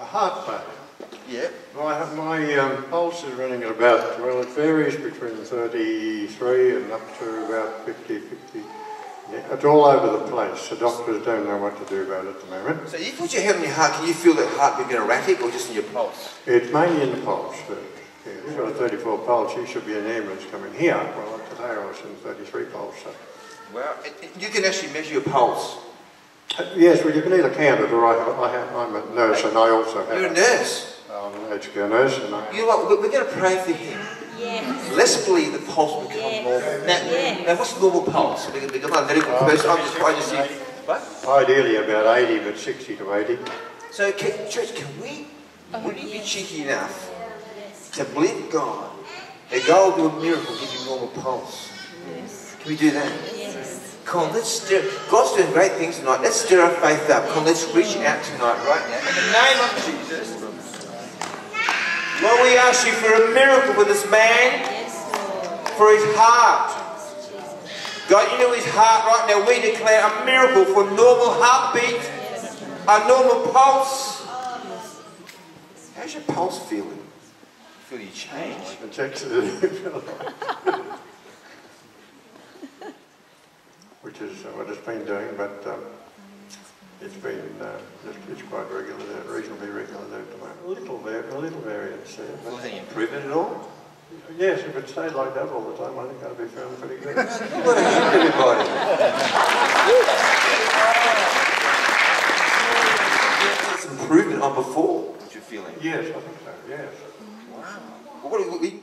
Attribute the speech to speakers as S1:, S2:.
S1: A heart pain.
S2: Yeah.
S1: My, my um, pulse is running at about, well, it varies between 33 and up to about 50, 50. Yeah, it's all over the place. The doctors don't know what to do about it at the moment.
S2: So you put your hand on your heart, can you feel that heartbeat being erratic or just in your pulse?
S1: It's mainly in the pulse. But, yeah, you've got a 34 pulse, you should be an ambulance coming here. Well, today I was in 33 pulse. So.
S2: Well, it, it, you can actually measure your pulse.
S1: Uh, yes, well, you can either count it or I, have, I have, I'm a nurse and I also have.
S2: You're a nurse.
S1: I'm an aged care nurse and I.
S2: You know what, we're, we're going to pray for him.
S3: Yes.
S2: Let's believe the pulse will become
S3: Yes.
S2: normal. Now,
S3: Yes.
S2: now, what's normal pulse? Because because I'm a medical
S1: Oh.
S2: person, I'm just, I just see. What?
S1: Ideally about 80, but 60 to 80.
S2: So, can, church, can we, would you be cheeky enough to believe God that God will do a miracle, give you normal pulse?
S3: Yes.
S2: Can we do that?
S3: Yes.
S2: Come on, let's stir. God's doing great things tonight. Let's stir our faith up. Come on, let's reach out tonight, right now. In the name of Jesus. Lord, we ask you for a miracle for this man, for his heart. God, you know his heart right now. We declare a miracle for normal heartbeat, a normal pulse. How's your pulse feeling? Feel you change?
S1: It's actually, which is what it's been doing, but um, it's been uh, it's, it's quite regular, there, reasonably regular there at the moment. A little, var- a little variance there.
S2: Feel
S1: But
S2: any improvement at all?
S1: yes, if it stayed like that all the time, I think I'd be feeling pretty good.
S2: What a hand, everybody. It's improvement on before, what you're feeling.
S1: yes, I think so. Yes.
S2: Wow. Well, what, we,